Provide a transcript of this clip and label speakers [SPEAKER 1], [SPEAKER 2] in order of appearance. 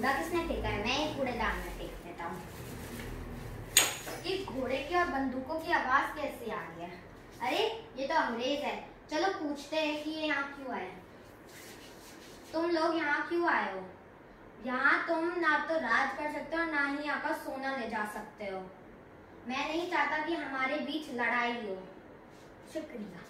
[SPEAKER 1] कूड़ा किसने फेंका है मैं ये कूड़ेदान में फेंक देता हूँ। ये घोड़े की और बंदूकों की आवाज़ कैसे आ रही है? अरे, ये तो अंग्रेज़ है। चलो पूछते हैं कि ये यहाँ क्यों आए? तुम लोग यहाँ क्यों आए हो? यहाँ तुम ना तो राज कर सकते हो, ना ही यहाँ का सोना ले जा सकते हो। मैं नहीं चाहता कि हमारे बीच लड़ाई हो। शुक्रिया।